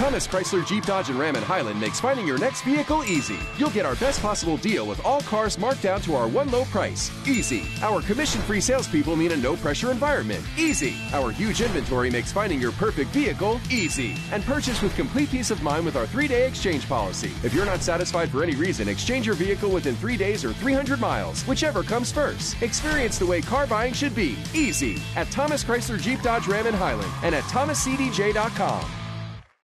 Thomas Chrysler Jeep Dodge and Ram in Highland makes finding your next vehicle easy. You'll get our best possible deal with all cars marked down to our one low price. Easy. Our commission free salespeople mean a no pressure environment. Easy. Our huge inventory makes finding your perfect vehicle easy. And purchase with complete peace of mind with our three day exchange policy. If you're not satisfied for any reason, exchange your vehicle within three days or 300 miles, whichever comes first. Experience the way car buying should be easy at Thomas Chrysler Jeep Dodge Ram in Highland and at thomascdj.com.